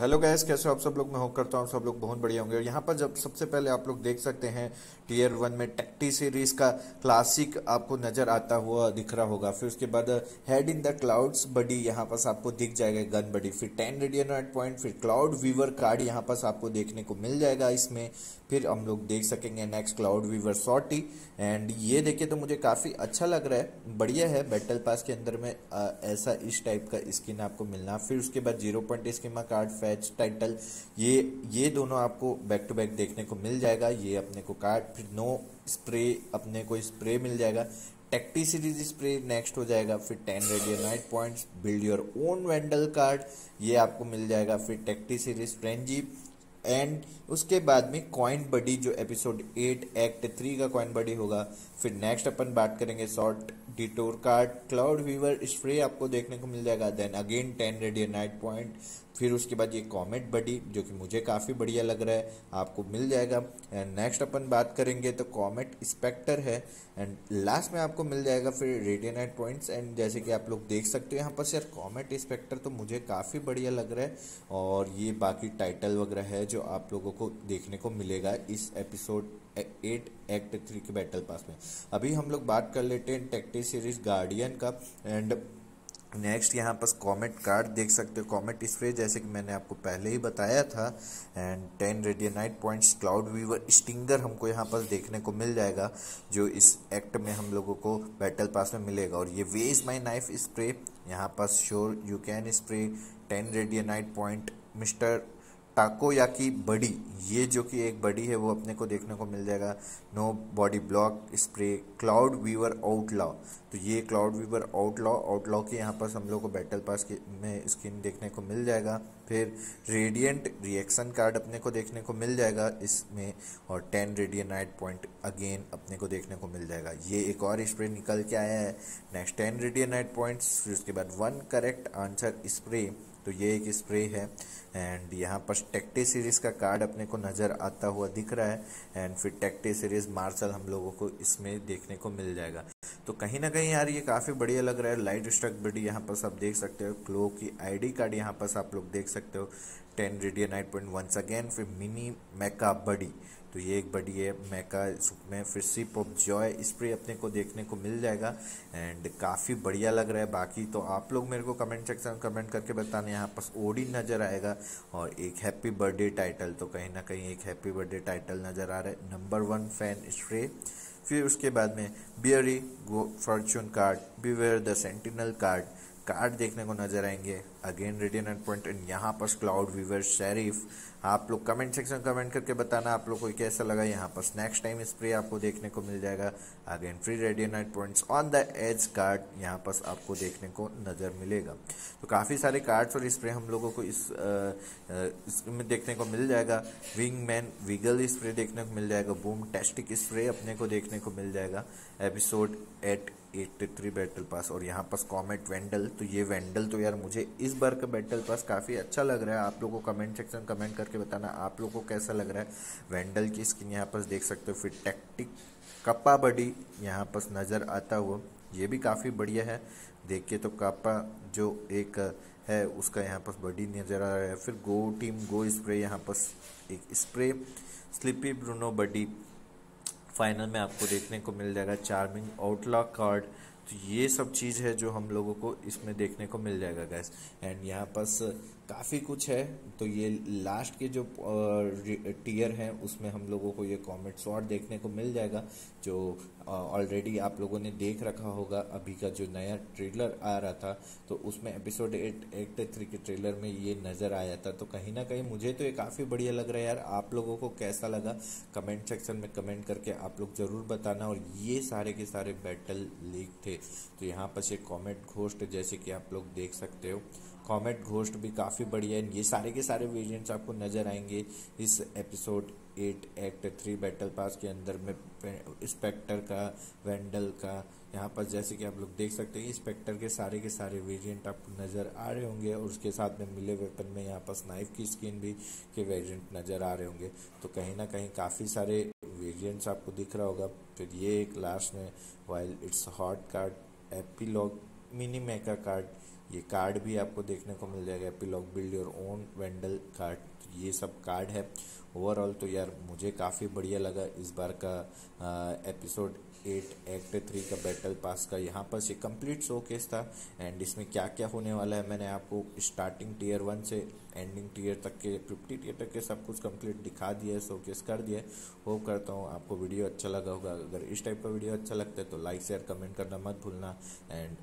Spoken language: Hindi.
हेलो गैस कैसे हो आप सब लोग? मैं होप करता हूँ सब लोग बहुत बढ़िया होंगे। और यहाँ पर जब सबसे पहले आप लोग देख सकते हैं टीयर वन में टेक्टी सीरीज़ का क्लासिक आपको नज़र आता हुआ दिख रहा होगा। फिर उसके बाद head in the clouds buddy यहाँ पास आपको दिख जाएगा गन बडी फिर टेन रेडियन एट पॉइंट फिर क्लाउड वीवर कार्ड यहाँ पास आपको देखने को मिल जाएगा इसमें। फिर हम लोग देख सकेंगे नेक्स्ट क्लाउड वीवर सॉटी एंड ये देखे तो मुझे काफ़ी अच्छा लग रहा है। बढ़िया है बैटल पास के अंदर में ऐसा इस टाइप का स्किन आपको मिलना। फिर उसके बाद zero point schema card fetch title ये ये दोनों आपको बैक टू बैक देखने को मिल जाएगा, ये अपने को कार्ड फिर नो स्प्रे अपने को स्प्रे मिल जाएगा। टेक्टी सीरीज़ स्प्रे नेक्स्ट हो जाएगा, फिर ten radianite points build your own Vandal card ये आपको मिल जाएगा, फिर टेक्टी सीरीज़ फ्रेंजी एंड उसके बाद में कॉइन बडी जो एपिसोड एट एक्ट थ्री का कॉइन बडी होगा, फिर नेक्स्ट अपन बात करेंगे short detour card, cloud weaver spray आपको देखने को मिल जाएगा। Then again ten radianite point फिर उसके बाद ये कॉमेट बडी जो कि मुझे काफ़ी बढ़िया लग रहा है, आपको मिल जाएगा। एंड नेक्स्ट अपन बात करेंगे तो कॉमेट स्पेक्टर है। एंड लास्ट में आपको मिल जाएगा फिर रेडियनाइट पॉइंट्स एंड जैसे कि आप लोग देख सकते हो यहाँ पर यार कॉमेट स्पेक्टर तो मुझे काफ़ी बढ़िया लग रहा है। और ये बाकी टाइटल वगैरह है जो आप लोगों को देखने को मिलेगा इस एपिसोड एट एक्ट थ्री के बैटल पास में। अभी हम लोग बात कर लेते हैं टेक्टी सीरीज़ गार्डियन का एंड नेक्स्ट यहाँ पर कॉमेट कार्ड देख सकते हो। कॉमेट स्प्रे जैसे कि मैंने आपको पहले ही बताया था and ten radianite points cloud weaver stinger हमको यहाँ पर देखने को मिल जाएगा, जो इस एक्ट में हम लोगों को बैटल पास में मिलेगा। और ये वेज माई नाइफ स्प्रे यहाँ पर sure you can spray ten radianite point mister Takoyaki buddy ये जो कि एक बडी है वो अपने को देखने को मिल जाएगा no body block spray cloud weaver outlaw तो ये क्लाउड वीवर आउटलॉ आउटलॉ के यहाँ पर हम लोग को बैटल पास के में स्किन देखने को मिल जाएगा फिर रेडियंट रिएक्शन कार्ड अपने को देखने को मिल जाएगा इसमें और टेन रेडियनाइट पॉइंट अगेन अपने को देखने को मिल जाएगा ये एक और स्प्रे निकल के आया है नेक्स्ट टेन रेडियनाइट पॉइंट्स फिर उसके बाद वन करेक्ट आंसर स्प्रे तो ये एक स्प्रे है एंड यहाँ पर टेक्टे सीरीज़ का कार्ड अपने को नज़र आता हुआ दिख रहा है एंड फिर टेक्टे सीरीज़ मार्शल हम लोगों को इसमें देखने को मिल जाएगा। तो कहीं ना कहीं यार ये काफ़ी बढ़िया लग रहा है लाइट स्ट्रक बडी यहाँ पर आप देख सकते हो क्लो की आईडी कार्ड यहाँ पर आप लोग देख सकते हो ten radianite point once again फिर मिनी मैका बडी। तो ये एक बड़ी है मैका में फिर सिप ऑफ़ जॉय स्प्रे अपने को देखने को मिल जाएगा। एंड काफ़ी बढ़िया लग रहा है। बाकी तो आप लोग मेरे को कमेंट सेक्शन में कमेंट करके बताना। यहाँ पर ओडी नज़र आएगा और एक हैप्पी बर्थडे टाइटल तो कहीं ना कहीं एक हैप्पी बर्थडे टाइटल नज़र आ रहा है। नंबर वन फ़ैन स्प्रे फिर उसके बाद में बियरी fortune card beware the sentinel card card देखने को नज़र आएँगे। Again radianite point and यहाँ पर क्लाउड वीवर शेरिफ आप लोग कमेंट सेक्शन में कमेंट करके बताना आप लोग को कैसा लगा यहाँ पर। नेक्स्ट टाइम स्प्रे आपको देखने को मिल जाएगा। Again free radianite points on the edge card यहाँ पर आपको देखने को नज़र मिलेगा। तो काफ़ी सारे कार्ड्स और स्प्रे हम लोगों को इस इसमें देखने को मिल जाएगा। विंग मैन विगल स्प्रे देखने को मिल जाएगा। बूम टेस्टिक स्प्रे अपने को देखने को मिल जाएगा। Episode eight eighty three battle pass और यहाँ पास कॉमेट वेंडल तो ये वेंडल तो यार मुझे इस बार का बैटल पास काफ़ी अच्छा लग रहा है। आप लोगों को कमेंट सेक्शन कमेंट करके बताना, आप लोगों को कैसा लग रहा है? वेंडल की स्किन यहाँ पर देख सकते हो, फिर टेक्टिक कप्पा बडी यहाँ पर नज़र आता हुआ, ये भी काफ़ी बढ़िया है। देखिए तो कप्पा जो एक है, उसका यहाँ पर बडी नज़र आ रहा है। फिर गो टीम गो स्प्रे यहाँ पर एक spray slippy Bruno buddy final में आपको देखने को मिल जाएगा चार्मिंग आउटलॉक कार्ड तो ये सब चीज़ है जो हम लोगों को इसमें देखने को मिल जाएगा गैस एंड यहाँ पास काफ़ी कुछ है तो ये लास्ट के जो टीयर हैं, उसमें हम लोगों को ये कॉमेट शॉट देखने को मिल जाएगा, जो ऑलरेडी आप लोगों ने देख रखा होगा, अभी का जो नया ट्रेलर आ रहा था तो उसमें एपिसोड एट एट थ्री के ट्रेलर में ये नज़र आया था तो कहीं ना कहीं मुझे तो ये काफ़ी बढ़िया लग रहा है यार, आप लोगों को कैसा लगा? कमेंट सेक्शन में कमेंट करके आप लोग ज़रूर बताना, और ये सारे के सारे बैटल लीक थे तो यहाँ पर ये कॉमेट घोस्ट जैसे कि आप लोग देख सकते हो। कॉमेट घोस्ट भी काफ़ी बढ़िया है। ये सारे के सारे वेरिएंट्स आपको नज़र आएँगे इस episode eight act three battle pass के अंदर में स्पेक्टर का वेंडल का, यहाँ पर जैसे कि आप लोग देख सकते हैं स्पेक्टर के सारे के सारे वेरिएंट आपको नज़र आ रहे होंगे और उसके साथ में मिले वेपन में यहाँ पर नाइफ की स्किन भी के वेरिएंट नज़र आ रहे होंगे। तो कहीं ना कहीं काफ़ी सारे वेरिएंट्स आपको दिख रहा होगा। फिर ये एक लास्ट में while it's hot card epilogue mini mecha card ये कार्ड भी आपको देखने को मिल जाएगा। Epilogue build your own vandal card ये सब कार्ड है। ओवरऑल तो यार मुझे काफ़ी बढ़िया लगा इस बार का एपिसोड एट एक्ट थ्री का बैटल पास का। यहाँ पर से कंप्लीट शो केस था एंड इसमें क्या क्या होने वाला है मैंने आपको स्टार्टिंग टीयर वन से एंडिंग टीयर तक के फिफ्टी टीयर तक के सब कुछ कंप्लीट दिखा दिया है शो केस कर दिया है। होप करता हूँ आपको वीडियो अच्छा लगा होगा। अगर इस टाइप का वीडियो अच्छा लगता है तो लाइक शेयर कमेंट करना मत भूलना एंड